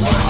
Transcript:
What?